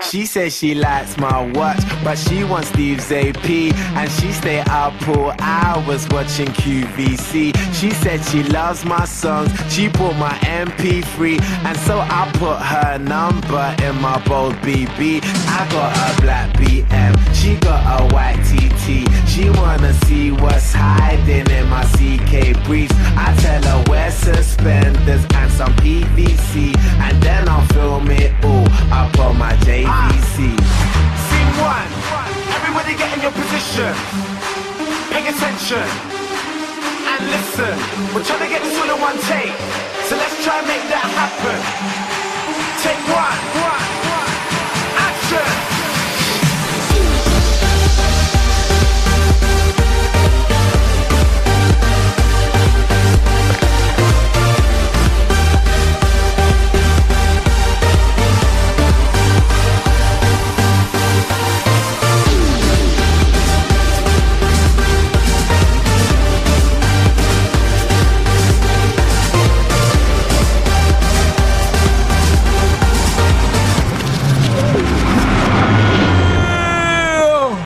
She says she likes my watch, but she wants Steve's AP. And she stay up all hours watching QVC. She said she loves my songs, she bought my MP3. And so I put her number in my bold BB. I got a black BM, Pay attention. And listen. We're trying to get this all in one take. So let's try and make.